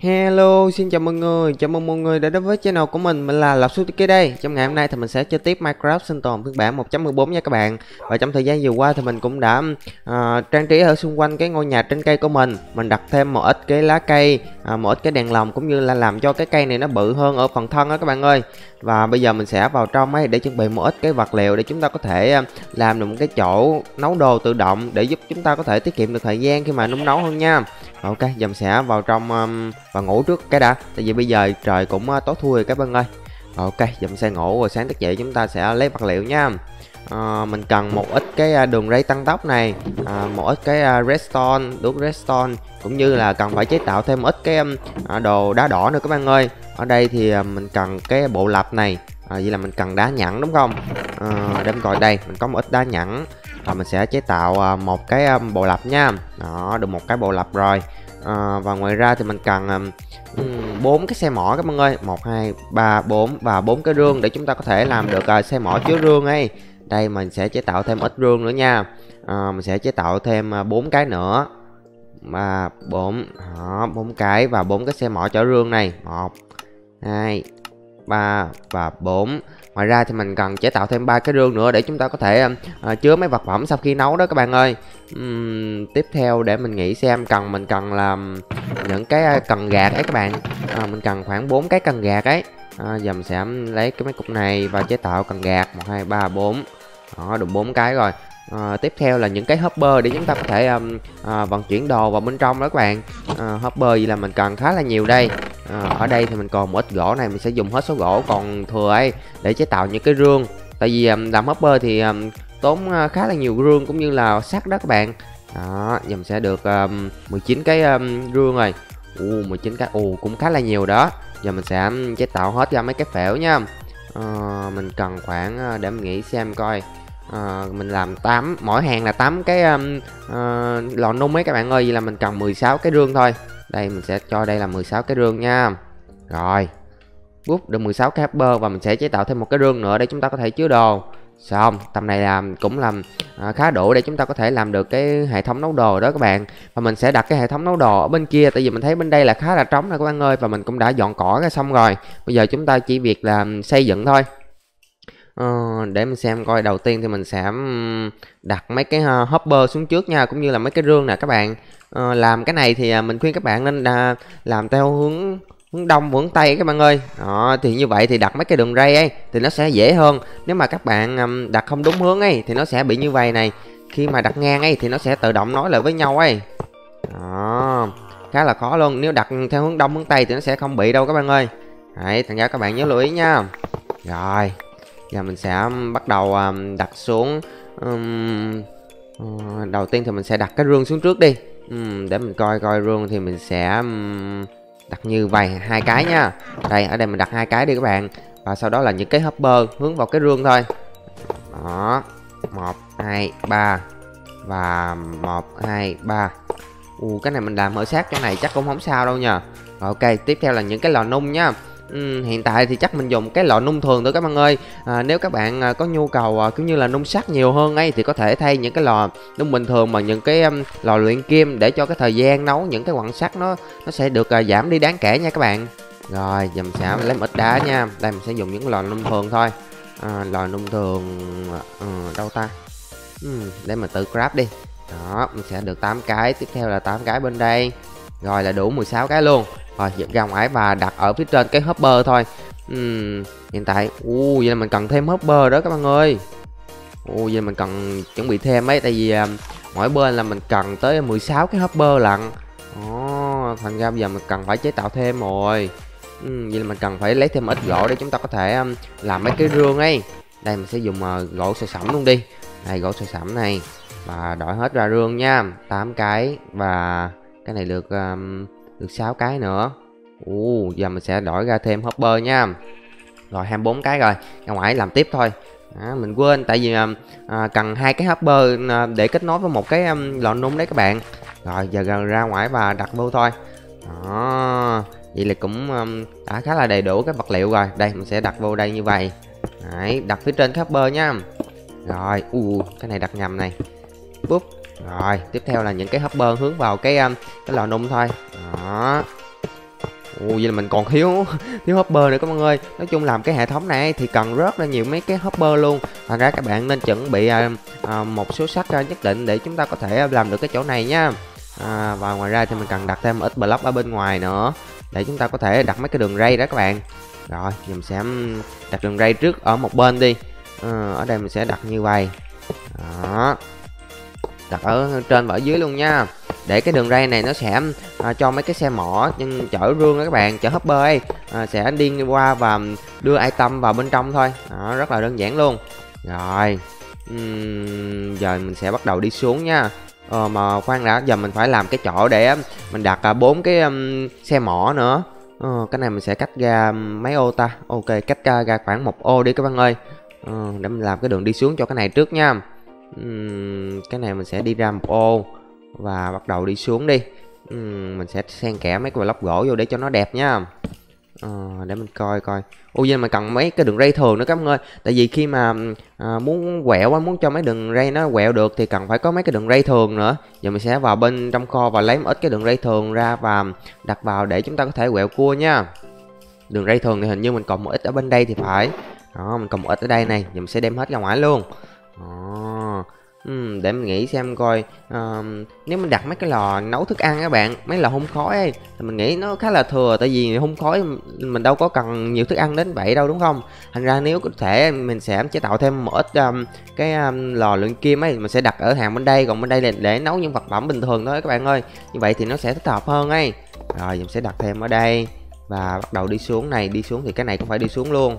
Hello, xin chào mọi người, chào mừng mọi người đã đến với channel của mình, mình là Lộc Suzuki đây. Trong ngày hôm nay thì mình sẽ chơi tiếp Minecraft sinh tồn phiên bản 1.14 nha các bạn. Và trong thời gian vừa qua thì mình cũng đã uh, trang trí ở xung quanh cái ngôi nhà trên cây của mình. Mình đặt thêm một ít cái lá cây, uh, một ít cái đèn lồng cũng như là làm cho cái cây này nó bự hơn ở phần thân đó các bạn ơi. Và bây giờ mình sẽ vào trong ấy để chuẩn bị một ít cái vật liệu để chúng ta có thể ờ, làm được một cái chỗ nấu đồ tự động Để giúp chúng ta có thể tiết kiệm được thời gian khi mà nung nấu hơn nha. Ok giờ mình sẽ vào trong um, và ngủ trước cái đã. Tại vì bây giờ trời cũng ờ, tối thui rồi các bạn ơi. Ok giờ mình sẽ ngủ rồi sáng thức dậy chúng ta sẽ lấy vật liệu nha. À, mình cần một ít cái ờ, đường ray tăng tốc này à, một ít cái redstone đúc redstone. Cũng như là cần phải chế tạo thêm ít cái đồ đá đỏ nữa các bạn ơi. Ở đây thì mình cần cái bộ lập này à, vậy là mình cần đá nhẵn đúng không? À, đem coi đây mình có một ít đá nhẵn. Và mình sẽ chế tạo một cái bộ lập nha. Đó được một cái bộ lập rồi à, và ngoài ra thì mình cần bốn cái xe mỏ các bạn ơi. Một hai ba bốn và bốn cái rương để chúng ta có thể làm được uh, xe mỏ chứa rương ấy. Đây mình sẽ chế tạo thêm ít rương nữa nha. À, mình sẽ chế tạo thêm bốn cái nữa. Ba bốn bốn cái và bốn cái xe mỏ chở rương này. Một hai ba và bốn ngoài ra thì mình cần chế tạo thêm ba cái rương nữa để chúng ta có thể uh, chứa mấy vật phẩm sau khi nấu đó các bạn ơi. Uhm, tiếp theo để mình nghĩ xem cần mình cần làm những cái à, cần gạt ấy các bạn. À, mình cần khoảng 4 cái cần gạt ấy. À, giờ mình sẽ lấy cái mấy cục này và chế tạo cần gạt. Một hai ba bốn. Đó được bốn cái rồi. À, tiếp theo là những cái hopper để chúng ta có thể um, à, vận chuyển đồ vào bên trong đó các bạn. À, hopper gì là mình cần khá là nhiều đây à, ở đây thì mình còn một ít gỗ này mình sẽ dùng hết số gỗ còn thừa ấy để chế tạo những cái rương. Tại vì làm hopper thì tốn khá là nhiều rương cũng như là sắt đó các bạn. Đó giờ mình sẽ được um, 19 cái um, rương rồi. U 19 cái ù cũng khá là nhiều đó. Giờ mình sẽ chế tạo hết ra mấy cái phễu nha. Ờ, mình cần khoảng để mình nghĩ xem coi à, mình làm 8 mỗi hàng là 8 cái um, uh, lò nung ấy các bạn ơi. Vậy là mình cần 16 cái rương thôi. Đây mình sẽ cho đây là 16 cái rương nha. Rồi bút được 16 cái bơ và mình sẽ chế tạo thêm một cái rương nữa để chúng ta có thể chứa đồ. Xong tầm này làm cũng làm à, khá đủ để chúng ta có thể làm được cái hệ thống nấu đồ đó các bạn. Và mình sẽ đặt cái hệ thống nấu đồ ở bên kia tại vì mình thấy bên đây là khá là trống rồi các bạn ơi và mình cũng đã dọn cỏ ra xong rồi. Bây giờ chúng ta chỉ việc là ừ, xây dựng thôi. Ờ, để mình xem coi. Đầu tiên thì mình sẽ đặt mấy cái uh, hopper xuống trước nha cũng như là mấy cái rương nè các bạn. Uh, làm cái này thì à, mình khuyên các bạn nên làm theo hướng hướng đông hướng tây các bạn ơi. Đó, thì như vậy thì đặt mấy cái đường ray ấy thì nó sẽ dễ hơn. Nếu mà các bạn um, đặt không đúng hướng ấy thì nó sẽ bị như vậy này. Khi mà đặt ngang ấy thì nó sẽ tự động nối lại với nhau ấy. Đó khá là khó luôn. Nếu đặt theo hướng đông hướng tây thì nó sẽ không bị đâu các bạn ơi. Đấy, thành ra các bạn nhớ lưu ý nha. Rồi giờ mình sẽ um, bắt đầu um, đặt xuống um, ờ, đầu tiên thì mình sẽ đặt cái rương xuống trước đi. Um, để mình coi coi rương thì mình sẽ um, đặt như vậy hai cái nha. Đây ở đây mình đặt hai cái đi các bạn. Và sau đó là những cái hopper hướng vào cái rương thôi. Đó một hai ba. Và một hai ba. U cái này mình làm ở sát cái này chắc cũng không sao đâu nha ok tiếp theo là những cái lò nung nhá Ừ, hiện tại thì chắc mình dùng cái lò nung thường thôi các bạn ơi. À, nếu các bạn à, có nhu cầu à, như là nung sắt nhiều hơn ấy thì có thể thay những cái lò nung bình thường bằng những cái um, lò luyện kim để cho cái thời gian nấu những cái quặng sắt nó nó sẽ được à, giảm đi đáng kể nha các bạn. Rồi giờ mình sẽ lấy một ít đá nha. Đây mình sẽ dùng những lò nung thường thôi. À, lò nung thường à, ừ, đâu ta? Ừ, để mình tự grab đi. Đó mình sẽ được 8 cái. Tiếp theo là 8 cái bên đây rồi là đủ 16 cái luôn. Rồi dựng ra ngoài và đặt ở phía trên cái hopper thôi. Uhm, hiện tại u vậy là mình cần thêm hopper đó các bạn ơi. U vậy mình cần chuẩn bị thêm ấy tại vì uh, mỗi bên là mình cần tới 16 cái hopper lận. Oh, thành ra bây giờ mình cần phải chế tạo thêm rồi. Uhm, vậy là mình cần phải lấy thêm ít gỗ để chúng ta có thể um, làm mấy cái rương ấy. Đây mình sẽ dùng uh, gỗ sợi sẩm luôn đi. Đây gỗ sợi sẩm này. Và đổi hết ra rương nha. 8 cái và cái này được um, được 6 cái nữa. Uh, giờ mình sẽ đổi ra thêm hopper nha. Rồi 24 cái rồi. Ra ngoài làm tiếp thôi. À, Mình quên tại vì um, à, cần hai cái hopper à, để kết nối với một cái um, lò nung đấy các bạn. Rồi giờ ra ngoài và đặt vô thôi. Đó Vậy là cũng um, đã khá là đầy đủ các vật liệu rồi. Đây mình sẽ đặt vô đây như vậy. Đấy, đặt phía trên cái hopper nha. Rồi, u cái này đặt nhầm này. Búp rồi tiếp theo là những cái hopper hướng vào cái um, cái lò nung thôi. Đó. Ồ vậy là mình còn thiếu thiếu hopper nữa các bạn ơi. Nói chung làm cái hệ thống này thì cần rất là nhiều mấy cái hopper luôn. Thành ra các bạn nên chuẩn bị à, à, một số sắt uh, nhất định để chúng ta có thể uh, làm được cái chỗ này nha. À, Và ngoài ra thì mình cần đặt thêm ít block ở bên ngoài nữa Để chúng ta có thể đặt mấy cái đường ray đó các bạn. Rồi mình sẽ đặt đường ray trước ở một bên đi. À, Ở đây mình sẽ đặt như vậy. Đó đặt ở trên và ở dưới luôn nha. Để cái đường ray này nó sẽ à, cho mấy cái xe mỏ nhưng chở rương đó các bạn chở hopper ấy à, sẽ đi qua và đưa item vào bên trong thôi. Đó, rất là đơn giản luôn. Rồi uhm, giờ mình sẽ bắt đầu đi xuống nha. Ờ, mà khoan đã giờ mình phải làm cái chỗ để mình đặt à, bốn cái um, xe mỏ nữa. Ờ, cái này mình sẽ cắt ra mấy ô ta? Ok cắt ra, ra khoảng một ô đi các bạn ơi. Ờ, để mình làm cái đường đi xuống cho cái này trước nha uhm, cái này mình sẽ đi ra một ô và bắt đầu đi xuống đi. Uhm, mình sẽ xen kẽ mấy cái block gỗ vô để cho nó đẹp nha. À, để mình coi coi. Ô nhưng mà cần mấy cái đường ray thường nữa các ơi. Tại vì khi mà à, muốn quẹo muốn cho mấy đường ray nó quẹo được thì cần phải có mấy cái đường ray thường nữa. Giờ mình sẽ vào bên trong kho và lấy một ít cái đường ray thường ra và đặt vào để chúng ta có thể quẹo cua nha. Đường ray thường thì hình như mình còn một ít ở bên đây thì phải. Đó mình còn một ít ở đây này. Giờ mình sẽ đem hết ra ngoài luôn. Ồ, để mình nghĩ xem coi. Uh, nếu mình đặt mấy cái lò nấu thức ăn các bạn mấy lò hun khói ấy, thì mình nghĩ nó khá là thừa tại vì hun khói mình đâu có cần nhiều thức ăn đến vậy đâu đúng không? Thành ra nếu có thể mình sẽ chế tạo thêm một ít um, cái um, lò luyện kim ấy mình sẽ đặt ở hàng bên đây còn bên đây là để nấu những vật phẩm bình thường thôi các bạn ơi. Như vậy thì nó sẽ thích hợp hơn ấy. Rồi mình sẽ đặt thêm ở đây và bắt đầu đi xuống này đi xuống thì cái này cũng phải đi xuống luôn.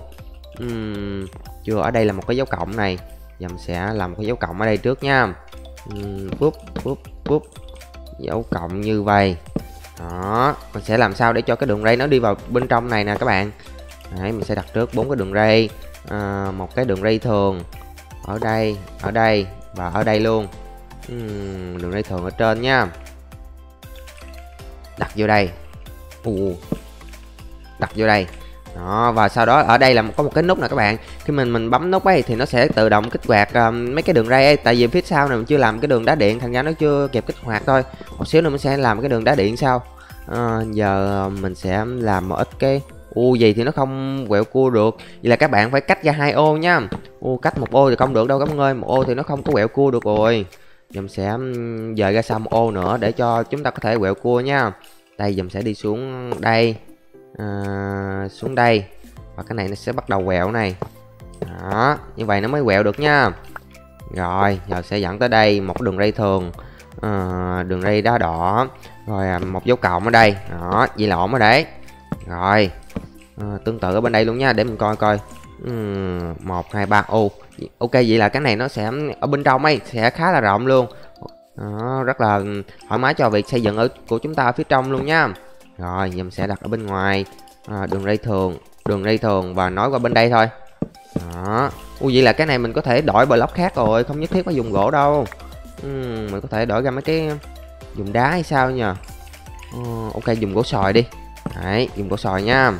Uhm, chưa ở đây là một cái dấu cộng này. Dầm sẽ làm cái dấu cộng ở đây trước nha. Búp búp búp. Dấu cộng như vậy. Đó Mình sẽ làm sao để cho cái đường ray nó đi vào bên trong này nè các bạn. Đấy, mình sẽ đặt trước bốn cái đường ray. À, một cái đường ray thường ở đây ở đây và ở đây luôn. Uhm, đường ray thường ở trên nha. Đặt vô đây. Uh, đặt vô đây đó và sau đó ở đây là có một cái nút nè các bạn. Khi mình mình bấm nút ấy thì nó sẽ tự động kích hoạt um, mấy cái đường ray ấy. Tại vì phía sau này mình chưa làm cái đường đá điện thành ra nó chưa kịp kích hoạt thôi. Một xíu nữa mình sẽ làm cái đường đá điện sau. À, giờ mình sẽ làm một ít cái u gì thì nó không quẹo cua được. Vậy là các bạn phải cách ra hai ô nha. U cách một ô thì không được đâu các bạn ơi. Một ô thì nó không có quẹo cua được rồi. Dùm sẽ dời ra sau một ô nữa để cho chúng ta có thể quẹo cua nha. Đây dùm sẽ đi xuống đây à, xuống đây. Và cái này nó sẽ bắt đầu quẹo này. Đó như vậy nó mới quẹo được nha. Rồi giờ sẽ dẫn tới đây một đường ray thường. À, đường ray đá đỏ. Rồi à, một dấu cộng ở đây. Đó di lộn ở đấy. Rồi à, tương tự ở bên đây luôn nha để mình coi coi. Một hai ba ô. Ok vậy là cái này nó sẽ ở bên trong ấy sẽ khá là rộng luôn. Đó, rất là thoải mái cho việc xây dựng ở của chúng ta ở phía trong luôn nha rồi giờ mình sẽ đặt ở bên ngoài. À, đường ray thường đường ray thường và nói qua bên đây thôi. Đó. Ui vậy là cái này mình có thể đổi block khác rồi không nhất thiết phải dùng gỗ đâu. Uhm, mình có thể đổi ra mấy cái dùng đá hay sao nhờ? Uh, ok dùng gỗ sòi đi. Đấy dùng gỗ sòi nha.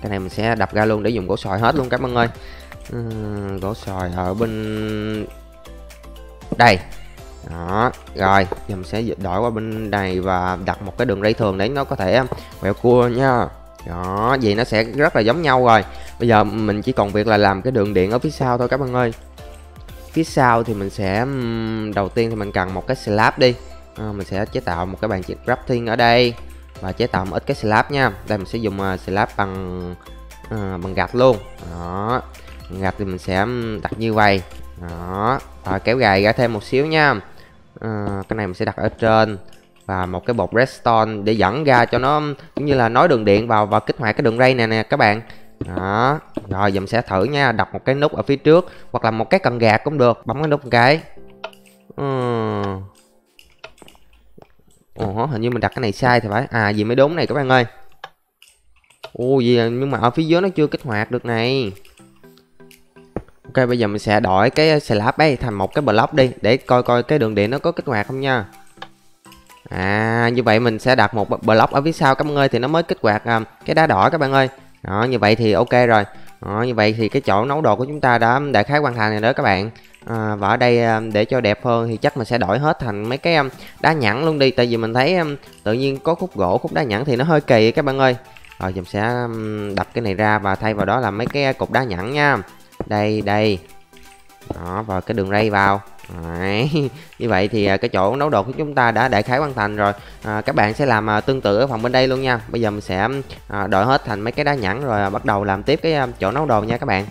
Cái này mình sẽ đập ra luôn để dùng gỗ sòi hết luôn các bạn ơi. Uh, gỗ sòi ở bên đây đó rồi giờ mình sẽ đổi qua bên này và đặt một cái đường ray thường để nó có thể à, quẹo cua nha. Đó vậy nó sẽ rất là giống nhau rồi. Bây giờ mình chỉ còn việc là làm cái đường điện ở phía sau thôi các bạn ơi. Phía sau thì mình sẽ đầu tiên thì mình cần một cái slab đi. À, mình sẽ chế tạo một cái bàn crafting ở đây và chế tạo một ít cái slab nha. Đây mình sẽ dùng uh, slab bằng uh, bằng gạch luôn. Đó gạch thì mình sẽ đặt như vậy. Đó và kéo gài ra thêm một xíu nha à, cái này mình sẽ đặt ở trên. Và một cái bột redstone để dẫn ra cho nó cũng như là nói đường điện vào và kích hoạt cái đường ray này nè các bạn. Đó. Rồi giờ mình sẽ thử nha đặt một cái nút ở phía trước hoặc là một cái cần gạt cũng được bấm cái nút một cái. Ừ. Ủa hình như mình đặt cái này sai thì phải. À gì mới đúng này các bạn ơi. Ô gì nhưng mà ở phía dưới nó chưa kích hoạt được này. Ok bây giờ mình sẽ đổi cái ờ, slab ấy thành một cái block đi để coi coi cái đường điện nó có kích hoạt không nha. À như vậy mình sẽ đặt một block ở phía sau các bạn ơi thì nó mới kích hoạt um, cái đá đỏ các bạn ơi. Đó như vậy thì ok rồi. Đó, như vậy thì cái chỗ nấu đồ của chúng ta đã đại khái hoàn thành rồi đó các bạn. à, và ở đây để cho đẹp hơn thì chắc mình sẽ đổi hết thành mấy cái um, đá nhẵn luôn đi tại vì mình thấy um, tự nhiên có khúc gỗ khúc đá nhẵn thì nó hơi kỳ các bạn ơi rồi mình sẽ um, đập cái này ra và thay vào đó là mấy cái cục đá nhẵn nha đây đây. Đó và cái đường ray vào. Đấy. như vậy thì à, cái chỗ nấu đồ của chúng ta đã đại khái hoàn thành rồi. À, các bạn sẽ làm à, tương tự ở phòng bên đây luôn nha. Bây giờ mình sẽ à, đổi hết thành mấy cái đá nhẵn rồi à, bắt đầu làm tiếp cái à, chỗ nấu đồ nha các bạn.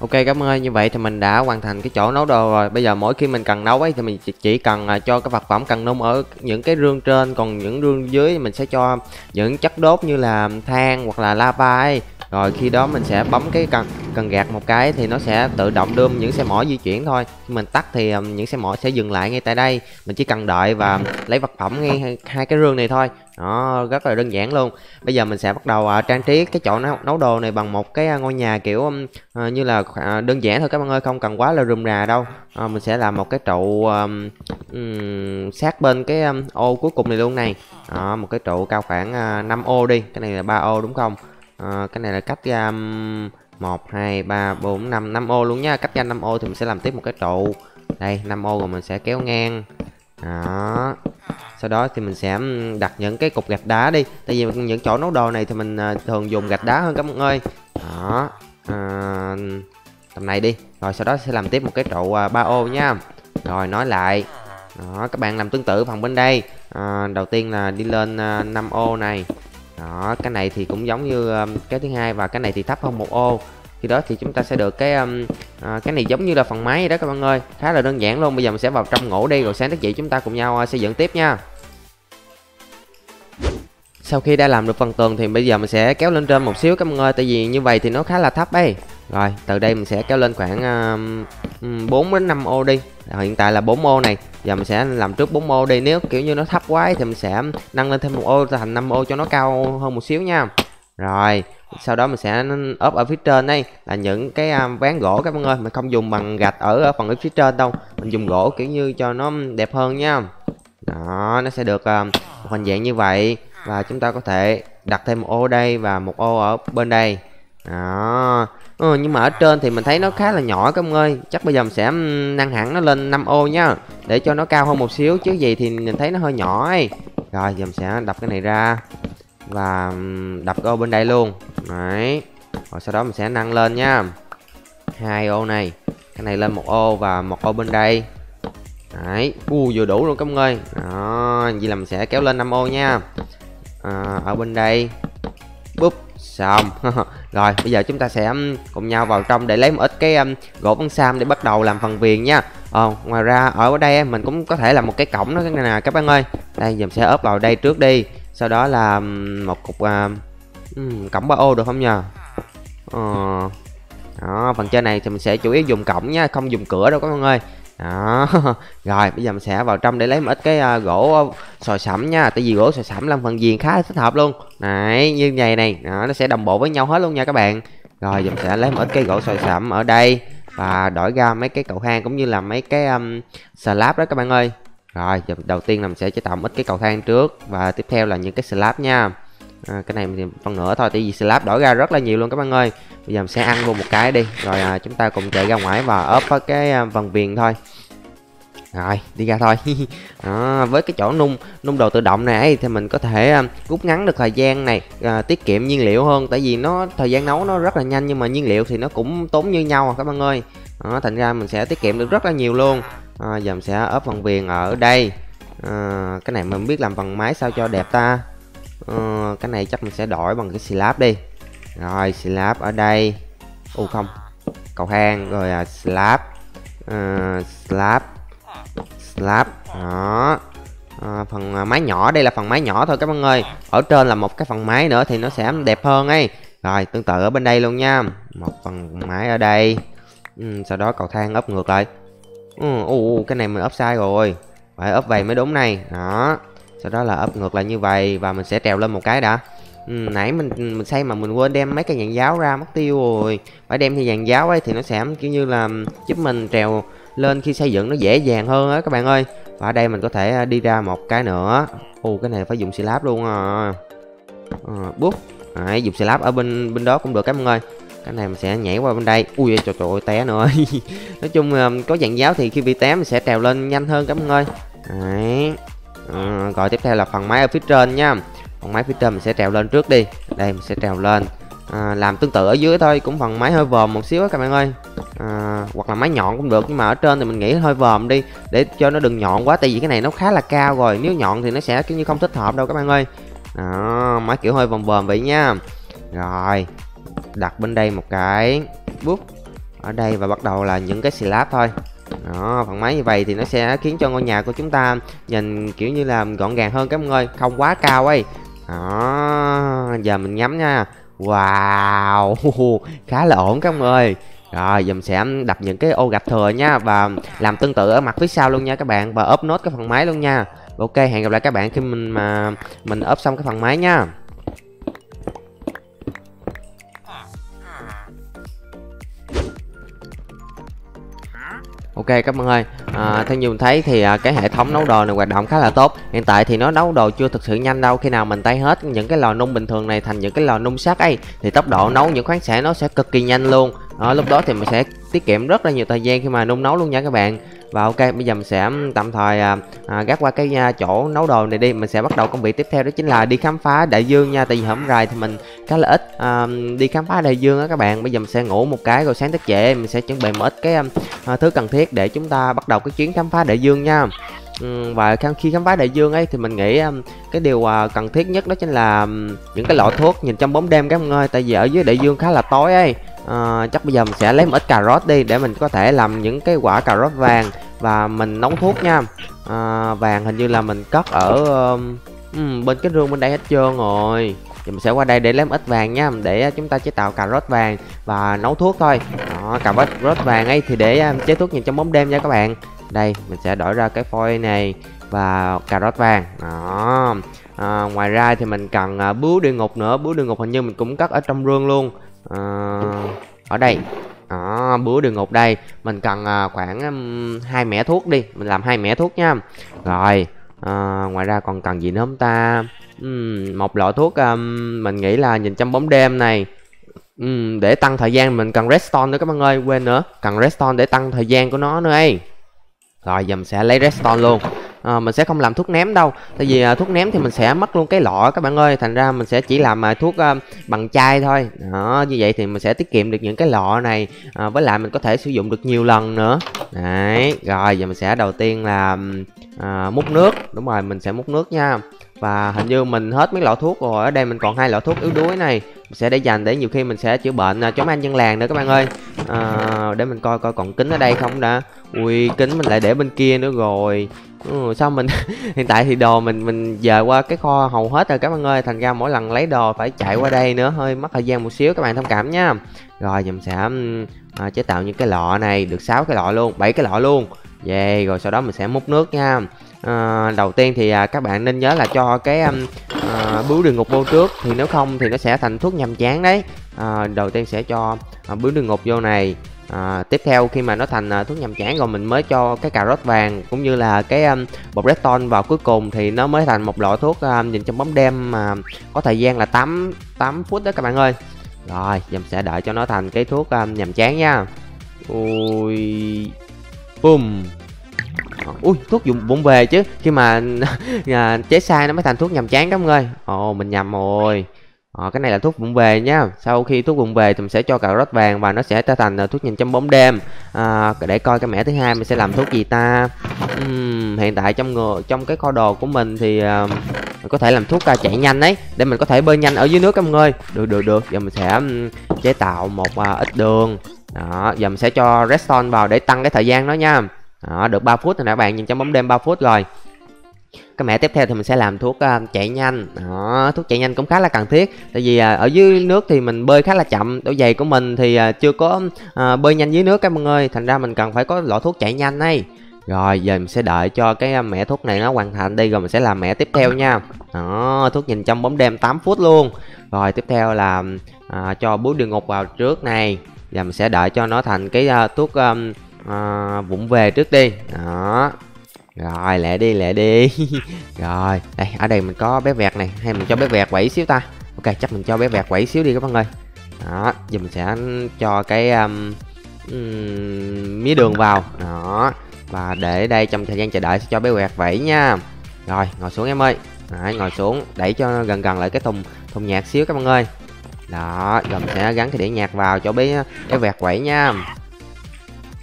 Ok cảm ơn. Như vậy thì mình đã hoàn thành cái chỗ nấu đồ rồi. Bây giờ mỗi khi mình cần nấu ấy thì mình chỉ cần à, cho cái vật phẩm cần nung ở những cái rương trên Còn những rương dưới mình sẽ cho những chất đốt như là than hoặc là lava ấy rồi khi đó mình sẽ bấm cái cần cần gạt một cái thì nó sẽ tự động đưa những xe mỏ di chuyển thôi. Khi mình tắt thì những xe mỏ sẽ dừng lại ngay tại đây. Mình chỉ cần đợi và lấy vật phẩm ngay hai cái rương này thôi. Đó rất là đơn giản luôn. Bây giờ mình sẽ bắt đầu uh, trang trí cái chỗ nấu, nấu đồ này bằng một cái à, ngôi nhà kiểu um, uh, như là uh, đơn giản thôi các bạn ơi không cần quá là rườm rà đâu. Uh, mình sẽ làm một cái trụ um, um, sát bên cái um, ô cuối cùng này luôn này. Đó, một cái trụ cao khoảng uh, 5 ô đi. Cái này là 3 ô đúng không? À, cái này là cách ra một hai ba bốn năm năm ô luôn nha. Cách ra 5 ô thì mình sẽ làm tiếp một cái trụ. Đây 5 ô rồi mình sẽ kéo ngang. Đó. Sau đó thì mình sẽ um, đặt những cái cục gạch đá đi. Tại vì những chỗ nấu đồ này thì mình ờ, thường dùng gạch đá hơn các bạn ơi. Đó. Ờ, à, tầm này đi. Rồi sau đó sẽ làm tiếp một cái trụ à, 3 ô nha. Rồi nói lại. Đó các bạn làm tương tự phần bên đây. À, đầu tiên là đi lên à, 5 ô này đó cái này thì cũng giống như um, cái thứ hai và cái này thì thấp hơn một ô. Khi đó thì chúng ta sẽ được cái um, à, cái này giống như là phần máy vậy đó các bạn ơi. Khá là đơn giản luôn. Bây giờ mình sẽ vào trong ngủ đi rồi sáng thức dậy chúng ta cùng nhau uh, xây dựng tiếp nha. Sau khi đã làm được phần tường thì bây giờ mình sẽ kéo lên trên một xíu các bạn ơi. Tại vì như vậy thì nó khá là thấp ấy rồi từ đây mình sẽ kéo lên khoảng um, um, uh, 4 đến 5 ô đi. Hiện tại là 4 ô này giờ mình sẽ làm trước 4 ô đi. Nếu kiểu như nó thấp quá thì mình sẽ nâng lên thêm một ô thành 5 ô cho nó cao hơn một xíu nha. Rồi sau đó mình sẽ ốp ở phía trên đây. Là những cái um, ván gỗ các bạn ơi mình không dùng bằng gạch ở, ở phần phía trên đâu. Mình dùng gỗ kiểu như cho nó đẹp hơn nha. Đó nó sẽ được um, một hình dạng như vậy. Và chúng ta có thể đặt thêm một ô đây và một ô ở bên đây. Đó ừ, nhưng mà ở trên thì mình thấy nó khá là nhỏ các ông ơi. Chắc bây giờ mình sẽ nâng hẳn nó lên 5 ô nhá. Để cho nó cao hơn một xíu chứ gì thì mình thấy nó hơi nhỏ ấy. Rồi giờ mình sẽ đập cái này ra. Và đập cái ô bên đây luôn. Đấy. Rồi sau đó mình sẽ nâng lên nha. Hai ô này. Cái này lên một ô và một ô bên đây. Đấy. U vừa đủ luôn các ông ơi. Đó vậy là mình sẽ kéo lên 5 ô nha. À, ở bên đây xong. Rồi bây giờ chúng ta sẽ cùng nhau vào trong để lấy một ít cái um, gỗ vân sam để bắt đầu làm phần viền nha. Ờ, ngoài ra ở đây mình cũng có thể làm một cái cổng đó cái này nè các bạn ơi. Đây giờ mình sẽ ốp vào đây trước đi. Sau đó là một cục uh, cổng ba ô được không nhờ? Ờ, đó phần trên này thì mình sẽ chủ yếu dùng cổng nha không dùng cửa đâu các bạn ơi đó. Rồi bây giờ mình sẽ vào trong để lấy một ít cái uh, gỗ ờ, sồi sẩm nha. Tại vì gỗ sồi sẩm làm phần viền khá là thích hợp luôn. Này như vậy này. Đó, nó sẽ đồng bộ với nhau hết luôn nha các bạn. Rồi giờ mình sẽ lấy một ít cái gỗ sồi sẩm ở đây và đổi ra mấy cái cầu thang cũng như là mấy cái um, slab đó các bạn ơi. Rồi giờ đầu tiên là mình sẽ chế tạo một ít cái cầu thang trước và tiếp theo là những cái slab nha à, cái này thì phần nữa thôi tại vì slab đổi ra rất là nhiều luôn các bạn ơi. Bây giờ mình sẽ ăn luôn một cái đi rồi à, chúng ta cùng chạy ra ngoài và ốp cái à, phần viền thôi. Rồi đi ra thôi. À, với cái chỗ nung nung đồ tự động này thì mình có thể um, rút ngắn được thời gian này à, tiết kiệm nhiên liệu hơn. Tại vì nó thời gian nấu nó rất là nhanh nhưng mà nhiên liệu thì nó cũng tốn như nhau à các bạn ơi. À, thành ra mình sẽ tiết kiệm được rất là nhiều luôn. À, giờ mình sẽ ốp phần viền ở đây. À, cái này mình biết làm bằng máy sao cho đẹp ta. Ờ, cái này chắc mình sẽ đổi bằng cái slab đi. Rồi slab ở đây. U không cầu thang rồi à, slab. Uh, slab slab đó. Ờ, à, phần máy nhỏ đây là phần máy nhỏ thôi các bạn ơi. Ở trên là một cái phần máy nữa thì nó sẽ đẹp hơn ấy. Rồi tương tự ở bên đây luôn nha. Một phần máy ở đây. Ừ, sau đó cầu thang ấp ngược lại. Ừ, uh, cái này mình ấp sai rồi. Phải ấp vậy mới đúng này. Đó sau đó là ấp ngược lại như vậy và mình sẽ trèo lên một cái đã. Ừ, nãy mình mình xây mà mình quên đem mấy cái dàn giáo ra mất tiêu rồi. Phải đem thì dàn giáo ấy thì nó sẽ kiểu như là giúp mình trèo lên khi xây dựng nó dễ dàng hơn á các bạn ơi. Và ở đây mình có thể à, đi ra một cái nữa. Ồ cái này phải dùng slab luôn à, ờ, à bút Đấy, dùng slab ở bên bên đó cũng được các bạn ơi. Cái này mình sẽ nhảy qua bên đây. Ui trời trời ơi té nữa. Nói chung à, có dạng giáo thì khi bị té mình sẽ trèo lên nhanh hơn các bạn ơi. Đấy à, rồi tiếp theo là phần máy ở phía trên nha. Phần máy phía trên mình sẽ trèo lên trước đi. Đây mình sẽ trèo lên. À, làm tương tự ở dưới thôi cũng phần máy hơi vòm một xíu các bạn ơi. À, hoặc là máy nhọn cũng được nhưng mà ở trên thì mình nghĩ hơi vòm đi để cho nó đừng nhọn quá tại vì cái này nó khá là cao rồi. Nếu nhọn thì nó sẽ kiểu như không thích hợp đâu các bạn ơi. Đó máy kiểu hơi vòm vòm vậy nha. Rồi đặt bên đây một cái bút ở đây và bắt đầu là những cái slab thôi đó, phần máy như vậy thì nó sẽ khiến cho ngôi nhà của chúng ta nhìn kiểu như là gọn gàng hơn các ông ơi, không quá cao ấy. Đó, giờ mình nhắm nha. Wow, khá là ổn các ông ơi. Rồi, giờ mình sẽ đập những cái ô gạch thừa nha và làm tương tự ở mặt phía sau luôn nha các bạn và ốp nốt cái phần máy luôn nha. Ok, hẹn gặp lại các bạn khi mình mà mình ốp xong cái phần máy nha. Ok các bạn ơi, à, theo như mình thấy thì à, cái hệ thống nấu đồ này hoạt động khá là tốt. Hiện tại thì nó nấu đồ chưa thực sự nhanh đâu. Khi nào mình tay hết những cái lò nung bình thường này thành những cái lò nung sắt ấy Thì tốc độ nấu những khoáng sản nó sẽ cực kỳ nhanh luôn. Đó, Lúc đó thì mình sẽ tiết kiệm rất là nhiều thời gian khi mà nung nấu luôn nha các bạn và ok bây giờ mình sẽ tạm thời à, à, gác qua cái à, chỗ nấu đồ này đi. Mình sẽ bắt đầu công việc tiếp theo đó chính là đi khám phá đại dương nha. Tại vì hôm rày thì mình khá là ít à, đi khám phá đại dương á các bạn. Bây giờ mình sẽ ngủ một cái rồi sáng thức dậy mình sẽ chuẩn bị một ít cái à, à thứ cần thiết để chúng ta bắt đầu cái chuyến khám phá đại dương nha. Và khi khám phá đại dương ấy thì mình nghĩ à, cái điều à, cần thiết nhất đó chính là những cái lọ thuốc nhìn trong bóng đêm các ông ơi. Tại vì ở dưới đại dương khá là tối ấy à, chắc bây giờ mình sẽ lấy một ít cà rốt đi để mình có thể làm những cái quả cà rốt vàng và mình nấu thuốc nha. À, vàng hình như là mình cất ở um, bên cái rương bên đây hết trơn rồi. Thì mình sẽ qua đây để lấy một ít vàng nha để chúng ta chế tạo cà rốt vàng và nấu thuốc thôi. Đó cà rốt vàng ấy thì để chế thuốc nhìn trong bóng đêm nha các bạn. Đây mình sẽ đổi ra cái phôi này và cà rốt vàng. Đó. À, ngoài ra thì mình cần bướu địa ngục nữa. Bướu địa ngục hình như mình cũng cất ở trong rương luôn à, ở đây. Đó bướu đường ngục đây. Mình cần à, khoảng hai um, mẻ thuốc đi. Mình làm hai mẻ thuốc nha. Rồi à, ngoài ra còn cần gì nữa không ta? Uhm, một lọ thuốc um, mình nghĩ là nhìn trong bóng đêm này. Uhm, để tăng thời gian mình cần redstone nữa các bạn ơi. Quên nữa cần redstone để tăng thời gian của nó nữa ấy. Rồi giờ mình sẽ lấy redstone luôn à, mình sẽ không làm thuốc ném đâu. Tại vì à, thuốc ném thì mình sẽ mất luôn cái lọ các bạn ơi. Thành ra mình sẽ chỉ làm à, thuốc à, bằng chai thôi. Đó như vậy thì mình sẽ tiết kiệm được những cái lọ này. À, với lại mình có thể sử dụng được nhiều lần nữa. Đấy rồi giờ mình sẽ đầu tiên là à, múc nước. Đúng rồi mình sẽ múc nước nha. Và hình như mình hết mấy lọ thuốc rồi. Ở đây mình còn hai lọ thuốc yếu đuối này. Mình sẽ để dành để nhiều khi mình sẽ chữa bệnh à, cho mấy ăn dân làng nữa các bạn ơi. À, để mình coi coi còn kính ở đây không đã. Ui kính mình lại để bên kia nữa rồi ừ, sao mình hiện tại thì đồ mình mình dời qua cái kho hầu hết rồi các bạn ơi. Thành ra mỗi lần lấy đồ phải chạy qua đây nữa hơi mất thời gian một xíu các bạn thông cảm nha. Rồi mình sẽ à, chế tạo những cái lọ này được 6 cái lọ luôn 7 cái lọ luôn. Yeah rồi sau đó mình sẽ múc nước nha. À, đầu tiên thì à, các bạn nên nhớ là cho cái à, bướu đường ngục vô trước thì nếu không thì nó sẽ thành thuốc nhầm chán đấy. À, đầu tiên sẽ cho à, bướu đường ngục vô này à, tiếp theo khi mà nó thành à, thuốc nhầm chán rồi mình mới cho cái cà rốt vàng cũng như là cái um, bột redstone vào cuối cùng thì nó mới thành một loại thuốc um, nhìn trong bóng đêm mà có thời gian là 8 8 phút đó các bạn ơi. Rồi mình sẽ đợi cho nó thành cái thuốc um, nhầm chán nha. Ui bùm. Ui thuốc dùng bụng về chứ. Khi mà à, chế sai nó mới thành thuốc nhầm chán các ơi ồ mình nhầm rồi. Ờ, cái này là thuốc vụng về nhá sau khi thuốc vụng về thì mình sẽ cho cà rốt vàng và nó sẽ trở thành ờ, thuốc nhìn trong bóng đêm. À, để coi cái mẻ thứ hai mình sẽ làm thuốc gì ta? Uhm, hiện tại trong người trong cái kho đồ của mình thì uh, mình có thể làm thuốc uh, chạy nhanh đấy để mình có thể bơi nhanh ở dưới nước các người. Được được được. Giờ mình sẽ um, chế tạo một uh, ít đường. Đó giờ mình sẽ cho redstone vào để tăng cái thời gian đó nha. Đó, được 3 phút rồi nè các bạn nhìn trong bóng đêm 3 phút rồi cái mẹ tiếp theo thì mình sẽ làm thuốc uh, chạy nhanh. Đó, thuốc chạy nhanh cũng khá là cần thiết. Tại vì uh, ở dưới nước thì mình bơi khá là chậm độ dày của mình thì uh, chưa có uh, bơi nhanh dưới nước các bạn ơi. Thành ra mình cần phải có loại thuốc chạy nhanh này, rồi giờ mình sẽ đợi cho cái mẹ thuốc này nó hoàn thành đi rồi mình sẽ làm mẹ tiếp theo nha. Đó thuốc nhìn trong bóng đêm 8 phút luôn. Rồi tiếp theo là à, cho búa địa ngục vào trước này. Và mình sẽ đợi cho nó thành cái uh, thuốc um, uh, vụng về trước đi. Đó rồi lẹ đi lẹ đi. Rồi đây ở đây mình có bé vẹt này. Hay mình cho bé vẹt quẩy xíu ta? Ok chắc mình cho bé vẹt quẩy xíu đi các bạn ơi. Đó giờ mình sẽ cho cái um, um, mía đường vào. Đó và để đây trong thời gian chờ đợi sẽ cho bé vẹt vẫy nha. Rồi ngồi xuống em ơi. Đấy, ngồi xuống đẩy cho gần gần lại cái thùng thùng nhạc xíu các bạn ơi. Đó rồi mình sẽ gắn cái đĩa nhạc vào cho bé bé vẹt quẩy nha.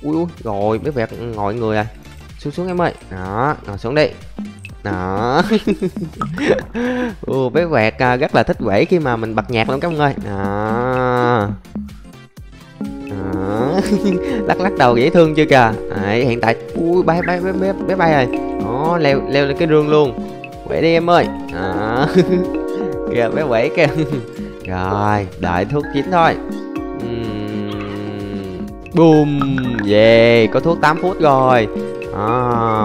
Ui, ui rồi bé vẹt ngồi người à xuống xuống em ơi. Đó rồi xuống đi. Đó. Ừ, bé quẹt à, rất là thích quẩy khi mà mình bật nhạc luôn các bạn ơi. Đó. Đó. lắc lắc đầu dễ thương chưa kìa. Đấy, hiện tại ui bay bay bay bay, bay bay rồi. Đó leo leo lên cái rương luôn. Quẩy đi em ơi. Đó. Kìa bé quẩy kìa. Rồi đợi thuốc chín thôi. Uhm. boom yeah có thuốc 8 phút rồi à,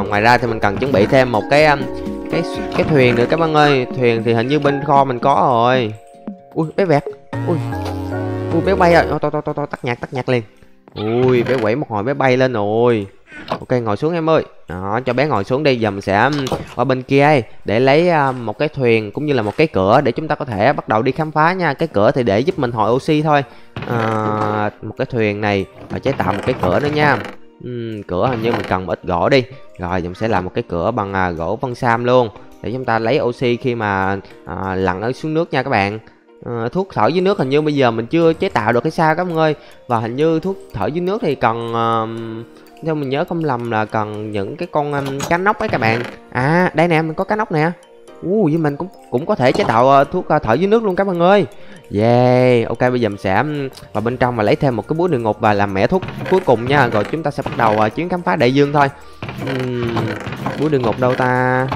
ngoài ra thì mình cần chuẩn bị thêm một cái um, cái cái thuyền nữa các bạn ơi. Thuyền thì hình như bên kho mình có rồi. Ui bé vẹt. Ui. Ui bé bay rồi to to to to tắt nhạc tắt nhạc liền. Ui bé quẩy một hồi bé bay lên rồi. Ok ngồi xuống em ơi. Đó cho bé ngồi xuống đi. Giờ mình sẽ um, qua bên kia để lấy um, một cái thuyền cũng như là một cái cửa để chúng ta có thể bắt đầu đi khám phá nha. Cái cửa thì để giúp mình hồi oxy thôi. À, một cái thuyền này và chế tạo một cái cửa nữa nha uhm, cửa hình như mình cần một ít gỗ đi. Rồi chúng sẽ làm một cái cửa bằng à, gỗ vân sam luôn. Để chúng ta lấy oxy khi mà à, lặn ở xuống nước nha các bạn. À, thuốc thở dưới nước hình như bây giờ mình chưa chế tạo được cái sao các bạn ơi? Và hình như thuốc thở dưới nước thì cần à, theo mình nhớ không lầm là cần những cái con um, cá nóc ấy các bạn. À đây nè mình có cá nóc nè uh, với mình cũng cũng có thể chế tạo uh, thuốc uh, thở dưới nước luôn các bạn ơi. Yeah ok bây giờ mình sẽ vào bên trong và lấy thêm một cái búa địa ngục và làm mẻ thuốc cuối cùng nha. Rồi chúng ta sẽ bắt đầu ờ, uh, chuyến khám phá đại dương thôi. Uhm, búa địa ngục đâu ta?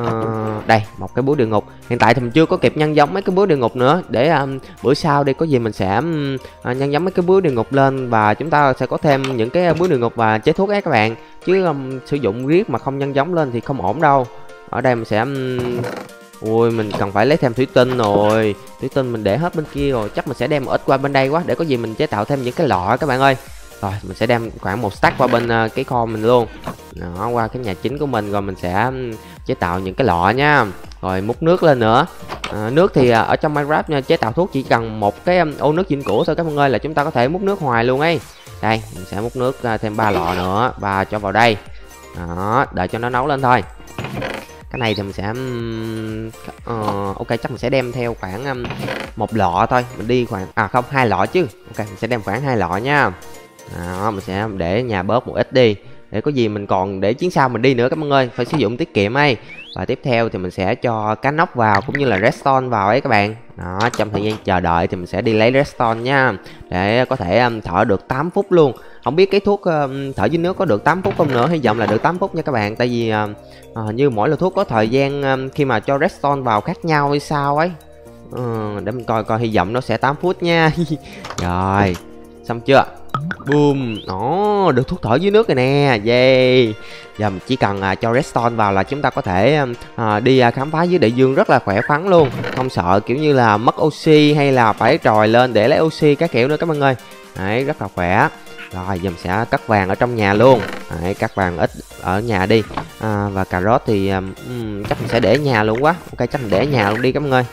Uh, đây một cái búa địa ngục hiện tại thì mình chưa có kịp nhân giống mấy cái búa địa ngục nữa. Để um, bữa sau đi có gì mình sẽ um, nhân giống mấy cái búa địa ngục lên và chúng ta sẽ có thêm những cái búa địa ngục và chế thuốc ấy các bạn. Chứ um, sử dụng riết mà không nhân giống lên thì không ổn đâu ở đây mình sẽ ui mình cần phải lấy thêm thủy tinh rồi. Thủy tinh mình để hết bên kia rồi chắc mình sẽ đem một ít qua bên đây quá để có gì mình chế tạo thêm những cái lọ các bạn ơi. Rồi mình sẽ đem khoảng một stack qua bên uh, cái kho mình luôn. Đó qua cái nhà chính của mình rồi mình sẽ chế tạo những cái lọ nha. Rồi múc nước lên nữa. À, nước thì ờ, ở trong minecraft nha chế tạo thuốc chỉ cần một cái ô nước dinh cũ thôi các bạn ơi là chúng ta có thể múc nước hoài luôn ấy. Đây mình sẽ múc nước thêm ba lọ nữa và cho vào đây. Đó đợi cho nó nấu lên thôi cái này thì mình sẽ uh, ok chắc mình sẽ đem theo khoảng um, một lọ thôi. Mình đi khoảng à không hai lọ chứ. Ok mình sẽ đem khoảng hai lọ nha. Đó mình sẽ để nhà bớt một ít đi. Để có gì mình còn để chuyến sau mình đi nữa các bạn ơi. Phải sử dụng tiết kiệm ấy. Và tiếp theo thì mình sẽ cho cá nóc vào cũng như là redstone vào ấy các bạn. Đó trong thời gian chờ đợi thì mình sẽ đi lấy redstone nha. Để có thể um, thở được 8 phút luôn. Không biết cái thuốc um, thở dưới nước có được 8 phút không nữa? Hy vọng là được 8 phút nha các bạn. Tại vì à, như mỗi loại thuốc có thời gian um, khi mà cho redstone vào khác nhau hay sao ấy. Uh, để mình coi coi hy vọng nó sẽ 8 phút nha. Rồi xong chưa? Boom. Nó được thuốc thở dưới nước rồi nè. Yeah giờ mình chỉ cần à, cho redstone vào là chúng ta có thể à, đi à, khám phá dưới đại dương rất là khỏe khoắn luôn. Không sợ kiểu như là mất oxy hay là phải trồi lên để lấy oxy các kiểu nữa các bạn ơi. Đấy rất là khỏe rồi giờ mình sẽ cắt vàng ở trong nhà luôn. Đấy, cắt vàng ít ở nhà đi. À, và cà rốt thì um, chắc mình sẽ để nhà luôn quá. Ok chắc mình để nhà luôn đi các bạn ơi.